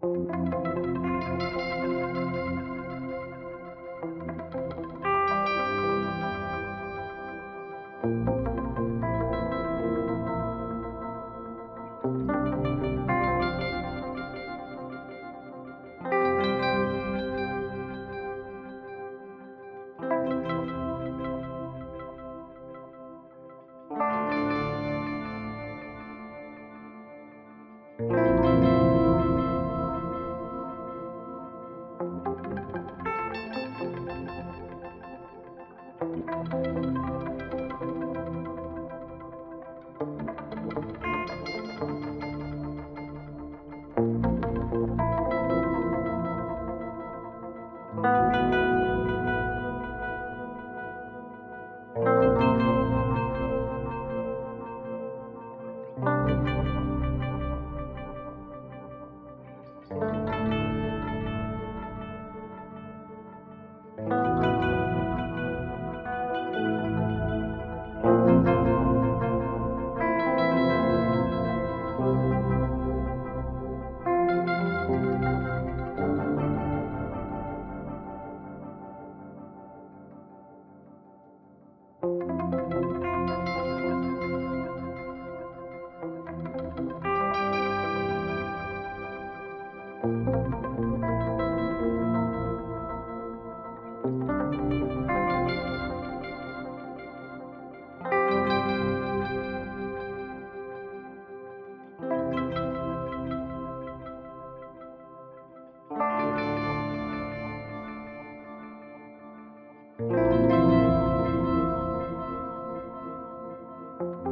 Música